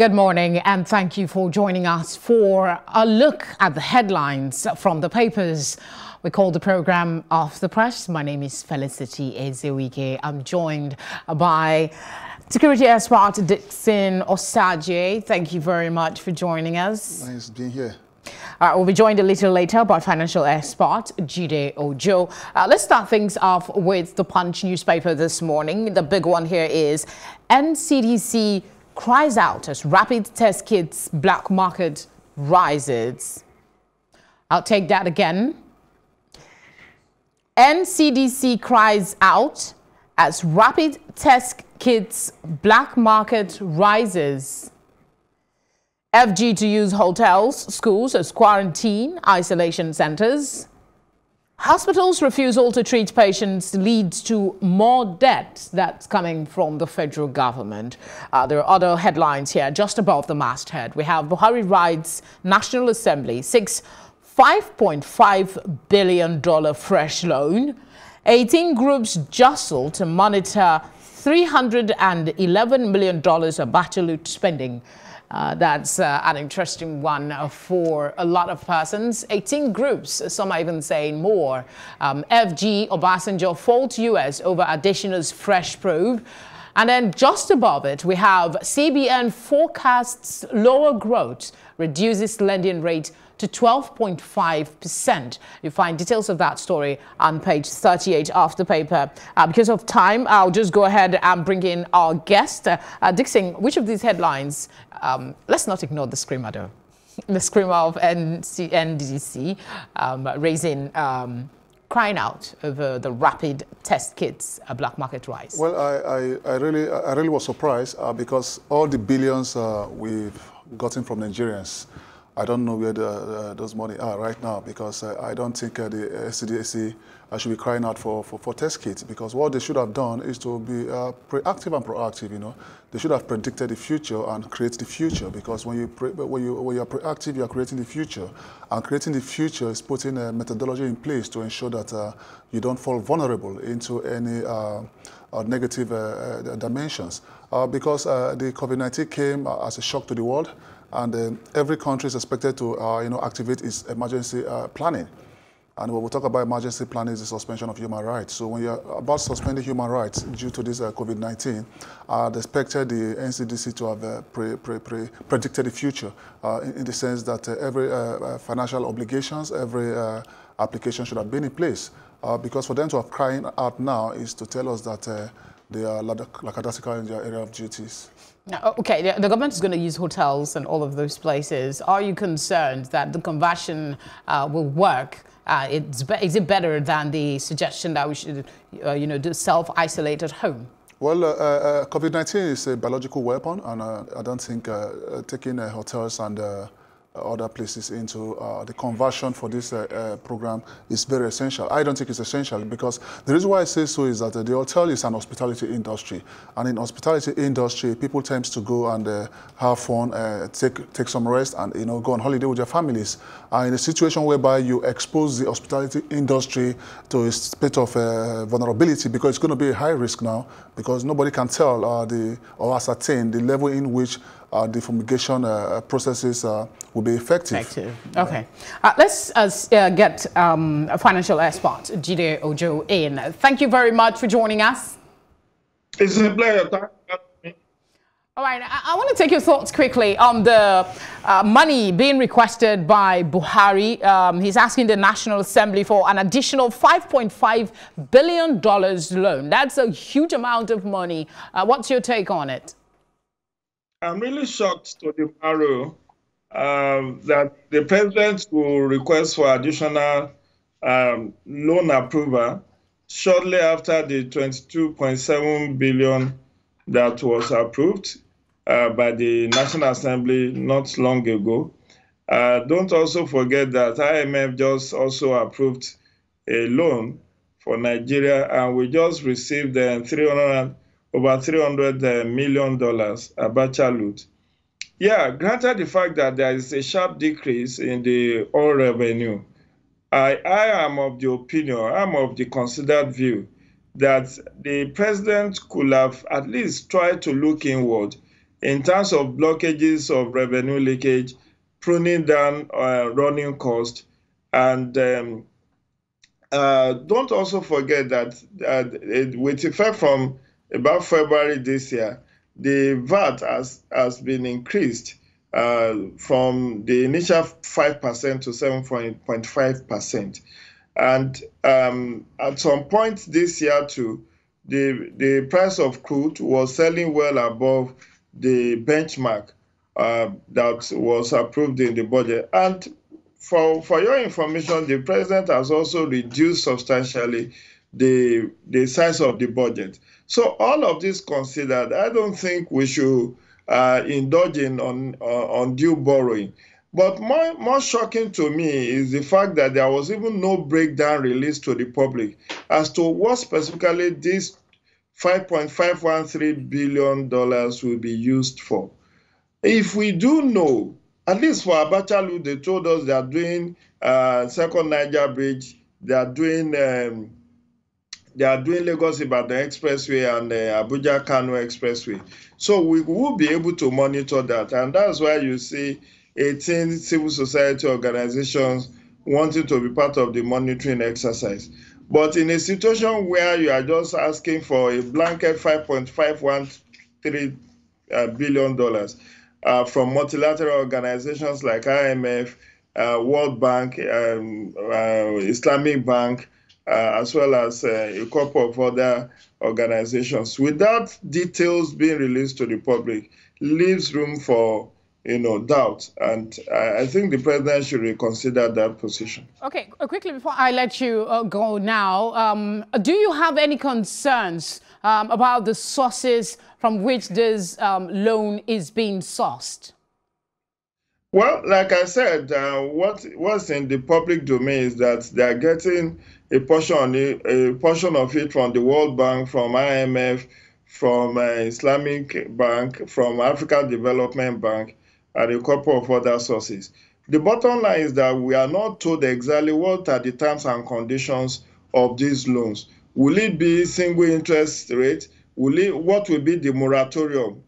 Good morning and thank you for joining us for a look at the headlines from the papers. We call the program Off the Press. My name is Felicity Ezewuike. I'm joined by security expert Dickson Osajie. Thank you very much for joining us. Nice being here. Uh, we'll be joined a little later by financial expert Jide Ojo. Uh, let's start things off with the Punch newspaper this morning. The big one here is NCDC cries out as rapid test kits black market rises. I'll take that again. NCDC cries out as rapid test kits black market rises. FG to use hotels, schools as quarantine isolation centers. Hospitals' refusal to treat patients leads to more debt that's coming from the federal government. Uh, there are other headlines here just above the masthead. We have Buhari rides National Assembly, six $5.5 billion fresh loan. 18 groups jostle to monitor $311 million Abacha loot spending. Uh, that's uh, an interesting one for a lot of persons. 18 groups, some are even saying more. Um, FG Obasanjo fault U.S. over Adesina's fresh probe. And then just above it, we have CBN forecasts lower growth, reduces lending rate to 12.5%. You find details of that story on page 38 of the paper. Uh, because of time, I'll just go ahead and bring in our guest. Uh, which of these headlines um, let's not ignore the screamer though. the screamer of NDC um, raising, um, crying out over the rapid test kits uh, black market rise. Well, I, I, I, really, I really was surprised uh, because all the billions uh, we've gotten from Nigerians, I don't know where the, those money are right now because uh, I don't think uh, the NCDC I should be crying out for, for, for, test kits because what they should have done is to be uh, proactive and proactive, you know. They should have predicted the future and create the future because when you, when you, when you are proactive, you are creating the future. And creating the future is putting a methodology in place to ensure that uh, you don't fall vulnerable into any uh, uh negative uh, uh, dimensions. because the COVID-19 came as a shock to the world and every country is expected to you know, activate its emergency planning. And when we talk about emergency planning is the suspension of human rights. So when you're about suspending human rights due to this uh, COVID-19, I would expected the NCDC to have uh, pre, pre, pre predicted the future uh, in, in, the sense that uh, every uh, uh, financial obligations, every application should have been in place. because for them to have crying out now is to tell us that they are lackadaisical in their area of duties. Okay, the, the, government is going to use hotels and all of those places. Are you concerned that the conversion will work uh, it's is it better than the suggestion that we should, uh, you know, do self-isolate at home? Well, uh, uh COVID-19 is a biological weapon, and uh, I don't think uh, taking hotels and other places into uh, the conversion for this uh, uh, program is very essential. I don't think it's essential because the reason why I say so is that uh, the hotel is an hospitality industry. And in hospitality industry, people tend to go and uh, have fun, uh, take, take some rest and you know, go on holiday with their families. And in a situation whereby you expose the hospitality industry to a state of vulnerability because it's going to be a high risk now because nobody can tell the, or ascertain the level in which uh, the fumigation uh, processes uh, will be effective. Effective. Okay. Uh, let's uh, get um, a financial expert, Jide Ojo, in. Thank you very much for joining us. It's a pleasure. All right, I, I, want to take your thoughts quickly on the uh, money being requested by Buhari. Um, he's asking the National Assembly for an additional $5.5 billion loan. That's a huge amount of money. Uh, what's your take on it? I'm really shocked to the marrow um, that the president will request for additional um, loan approval shortly after the 22.7 billion that was approved uh, by the National Assembly not long ago. Uh, don't also forget that IMF just also approved a loan for Nigeria, and we just received uh, 300 over 300 uh, million Abacha loot. Yeah, granted the fact that there is a sharp decrease in the oil revenue, I, I am of the opinion, I'm of the considered view that the president could have at least tried to look inward in terms of blockages of revenue leakage, pruning down uh, running cost, and um, uh, don't also forget that uh, it, with effect from about February this year, the VAT has, has been increased uh, from the initial 5% to 7.5%. And um, at some point this year, too, the, the price of crude was selling well above the benchmark uh, that was approved in the budget. And for, for your information, the president has also reduced substantially the, the size of the budget. So all of this considered, I don't think we should uh, indulge in on, uh, undue borrowing. But more, more shocking to me is the fact that there was even no breakdown released to the public as to what specifically this $5.513 billion will be used for. If we do know, at least for Abacha loot, they told us they are doing uh, Second Niger Bridge, they are doing um, they are doing Lagos Ibadan Expressway and uh, Abuja Kano Expressway. So we will be able to monitor that, and that's why you see 18 civil society organizations wanting to be part of the monitoring exercise. But in a situation where you are just asking for a blanket 5.513 uh, billion dollars uh, from multilateral organizations like IMF, World Bank, um, Islamic Bank, as well as uh, a couple of other organizations, without details being released to the public, leaves room for you know, doubt. And I, I, think the president should reconsider that position. Okay, uh, quickly before I let you uh, go now, um, do you have any concerns um, about the sources from which this um, loan is being sourced? Well, like I said, uh, what what's in the public domain is that they are getting a portion, a, portion of it from the World Bank, from IMF, from uh, Islamic Bank, from African Development Bank, and a couple of other sources. The bottom line is that we are not told exactly what are the terms and conditions of these loans. Will it be single interest rate? Will it, what will be the moratorium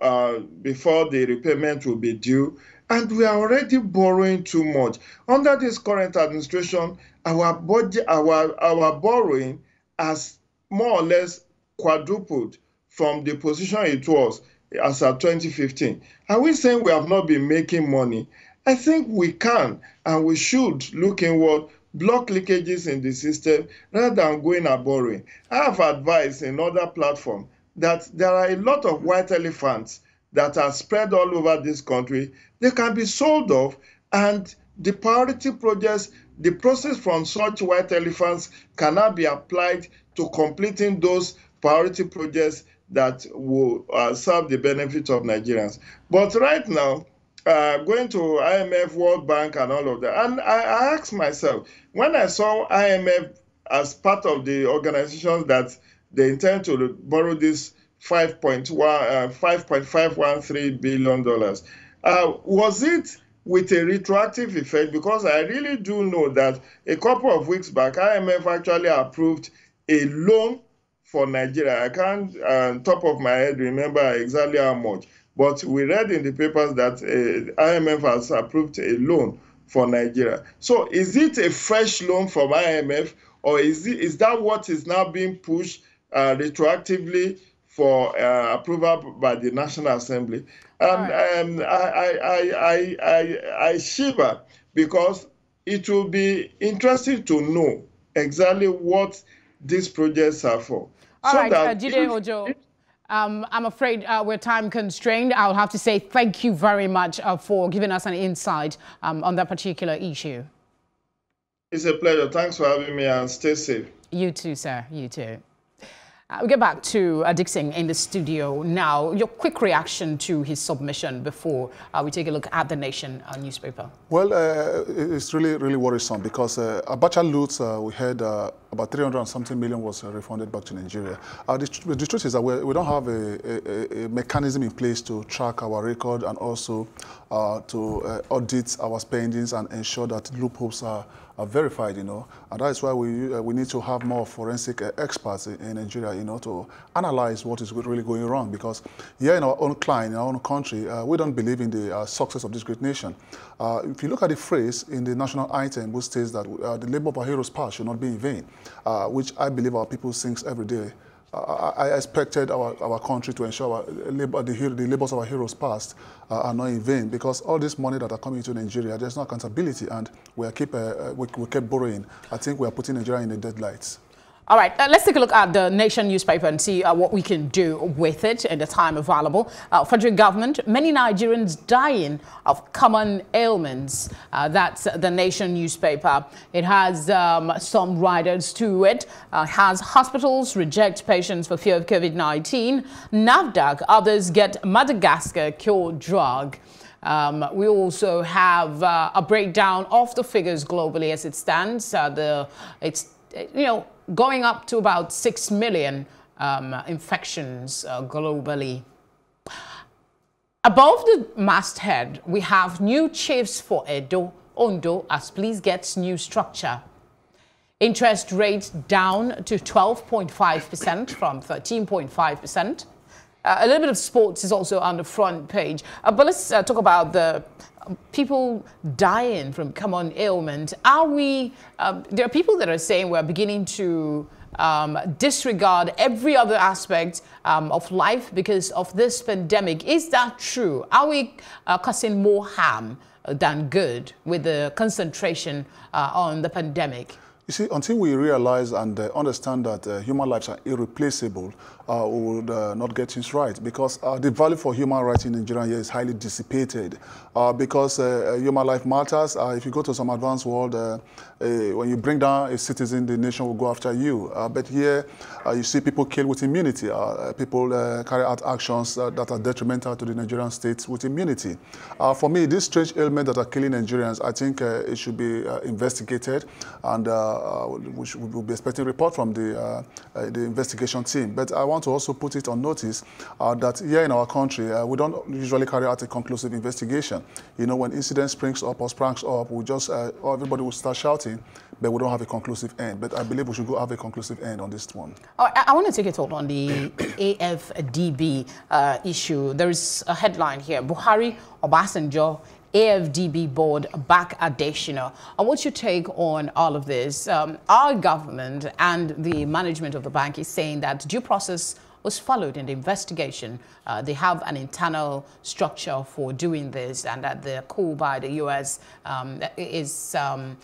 uh, before the repayment will be due? And we are already borrowing too much. Under this current administration, our budget, our, our borrowing has more or less quadrupled from the position it was as at 2015. Are we saying we have not been making money? I think we can and we should look inward, block leakages in the system rather than going and borrowing. I have advised in other platforms that there are a lot of white elephants that are spread all over this country. They can be sold off and the priority projects, the process from such white elephants cannot be applied to completing those priority projects that will uh, serve the benefit of Nigerians. But right now, uh, going to IMF, World Bank, and all of that, and I, I asked myself when I saw IMF as part of the organizations that they intend to borrow this 5.1, uh, 5.513 billion dollars, uh, was it with a retroactive effect? Because I really do know that a couple of weeks back, IMF actually approved a loan for Nigeria. I can't, uh, top of my head, remember exactly how much. But we read in the papers that uh, IMF has approved a loan for Nigeria. So is it a fresh loan from IMF, or is it is that what is now being pushed uh, retroactively for uh, approval by the National Assembly? And right. um, I, I, I, I, I shiver because it will be interesting to know exactly what these projects are for. All so right, uh, Jide Ojo. Um, I'm afraid uh, we're time constrained. I'll have to say thank you very much uh, for giving us an insight um, on that particular issue. It's a pleasure. Thanks for having me and stay safe. You too, sir. You too. Uh, we get back to uh, in the studio now. Your quick reaction to his submission before uh, we take a look at the Nation uh, newspaper. Well, uh, it's really, really worrisome because uh, Abacha loot, uh, we heard about 300 and something million was refunded back to Nigeria. The, the, truth is that we don't have a, a, a, mechanism in place to track our record and also to audit our spendings and ensure that loopholes are are verified, you know, and that is why we, uh, we need to have more forensic uh, experts in, Nigeria, you know, to analyze what is really going wrong. Because here in our own client, in our own country, uh, we don't believe in the uh, success of this great nation. Uh, if you look at the phrase in the national item, which states that uh, the labor of our heroes past should not be in vain, which I believe our people sings every day. I expected our, our country to ensure our labor, the, the labors of our heroes past uh, are not in vain because all this money that are coming into Nigeria, there's no accountability and we, keep, uh, we, we keep borrowing. I think we are putting Nigeria in the deadlights. All right, uh, let's take a look at the Nation newspaper and see uh, what we can do with it in the time available. Uh, federal government, many Nigerians dying of common ailments. Uh, that's the Nation newspaper. It has um, some riders to it. Uh, has hospitals reject patients for fear of COVID-19. NAFDAC, others get Madagascar cure drug. Um, we also have uh, a breakdown of the figures globally as it stands. The it's you know going up to about 6 million um, infections uh, globally. Above the masthead, we have new chiefs for Edo, Ondo, as please gets new structure. Interest rate down to 12.5% from 13.5%. Uh, a little bit of sports is also on the front page. Uh, but let's uh, talk about the people dying from common ailment. Are we, um, there are people that are saying we're beginning to um, disregard every other aspect um, of life because of this pandemic. Is that true? Are we uh, causing more harm than good with the concentration uh, on the pandemic? You see, until we realize and uh, understand that uh, human lives are irreplaceable, uh, would uh, not get things right because uh, the value for human rights in Nigeria is highly dissipated uh, because uh, uh, human life matters. Uh, if you go to some advanced world, uh, uh, when you bring down a citizen, the nation will go after you. but here, you see people killed with immunity. people carry out actions that are detrimental to the Nigerian state with immunity. for me, this strange ailment that are killing Nigerians, I think it should be investigated and we should, we'll be expecting a report from the, the investigation team. But I want want to also put it on notice uh, that here in our country, uh, we don't usually carry out a conclusive investigation. You know, when incident springs up or springs up, we just, uh, everybody will start shouting, but we don't have a conclusive end. But I believe we should go have a conclusive end on this one. Oh, I, I want to take a talk on the AFDB uh, issue. There is a headline here, Buhari Obasanjo AFDB board back Adesina. What's your take on all of this? Um, our government and the management of the bank is saying that due process was followed in the investigation. Uh, they have an internal structure for doing this and that the call by the U.S. Um, is um,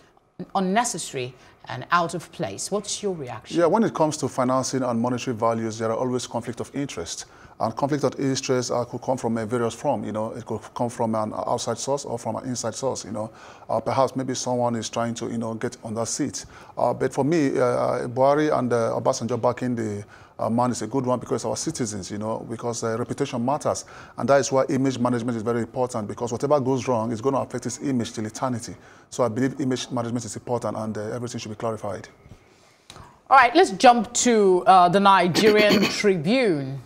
unnecessary and out of place. What's your reaction? Yeah, when it comes to financing and monetary values, there are always conflict of interest. And conflict of interest uh, could come from a various form, you know, it could come from an outside source or from an inside source, you know. Uh, perhaps maybe someone is trying to, you know, get on that seat. Uh, but for me, uh, uh, Buhari and uh, Obasanjo backing the uh, man is a good one because our citizens, you know, because uh, reputation matters. And that is why image management is very important because whatever goes wrong is going to affect his image till eternity. So I believe image management is important and uh, everything should be clarified. All right, let's jump to uh, the Nigerian Tribune.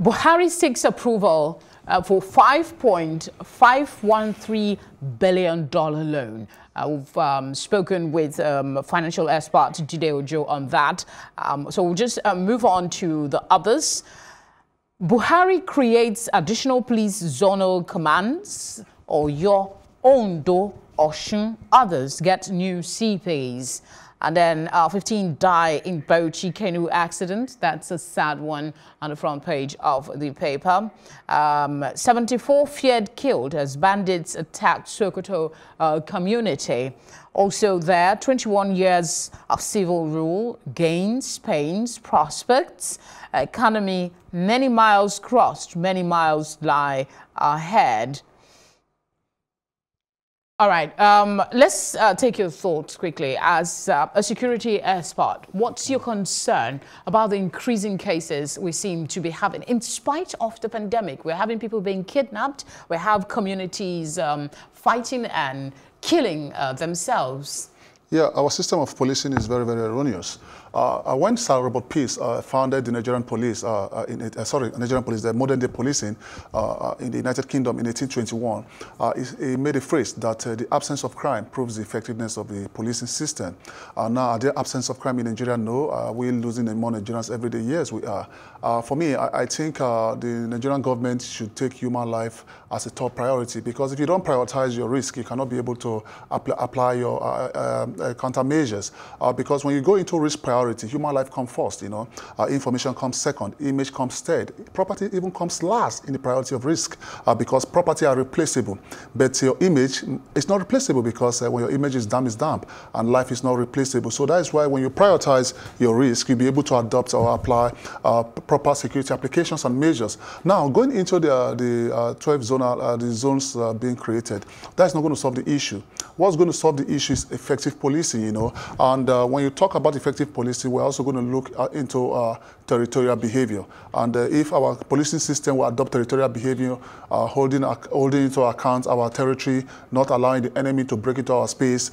Buhari seeks approval uh, for $5.513 billion loan. Uh, we've um, spoken with um, financial expert Jide Ojo on that. Um, so we'll just uh, move on to the others. Buhari creates additional police zonal commands or your own Ondo, Osun, others get new CPs. And then uh, 15 die in Bauchi canoe accident. That's a sad one on the front page of the paper. Um, 74 feared killed as bandits attacked Sokoto uh, community. Also there, 21 years of civil rule, gains, pains, prospects, economy, many miles crossed, many miles lie ahead. All right, um, let's uh, take your thoughts quickly. As uh, a security expert, what's your concern about the increasing cases we seem to be having? In spite of the pandemic, we're having people being kidnapped, we have communities um, fighting and killing uh, themselves. Yeah, our system of policing is very, very erroneous. Uh, when Sir Robert Peace uh, founded the Nigerian police, uh, uh, in, uh, sorry, Nigerian police, the modern day policing in the United Kingdom in 1821, he, he, made a phrase that the absence of crime proves the effectiveness of the policing system. now, there absence of crime in Nigeria? No. we're we losing more Nigerians every day? Yes, we are. for me, I, I think the Nigerian government should take human life as a top priority because if you don't prioritize your risk, you cannot be able to apply, apply your uh, uh, uh, countermeasures. Uh, because when you go into risk priority, human life comes first, you know. Uh, information comes second, image comes third. Property even comes last in the priority of risk uh, because property are replaceable. But your image is not replaceable because when your image is damp, it's damp, and life is not replaceable. So that is why when you prioritize your risk, you'll be able to adopt or apply proper security applications and measures. Now, going into the, the 12 zonal, the zones being created, that's not going to solve the issue. What's going to solve the issue is effective policing, you know. And uh, when you talk about effective policing, we're also going to look uh, into uh, territorial behavior. And uh, if our policing system will adopt territorial behavior, holding, holding into account our territory, not allowing the enemy to break into our space,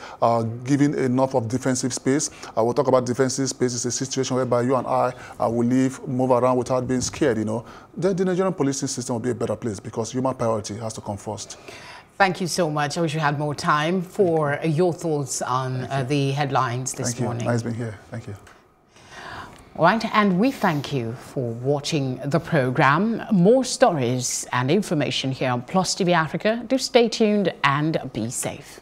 giving enough of defensive space. we'll talk about defensive space. It's a situation whereby you and I will move around without being scared, you know. Then the Nigerian policing system will be a better place because human priority has to come first. Thank you so much. I wish we had more time for your thoughts on uh, the headlines this thank morning. You. Nice being here. Thank you. All right, and we thank you for watching the program. More stories and information here on Plus TV Africa. Do stay tuned and be safe.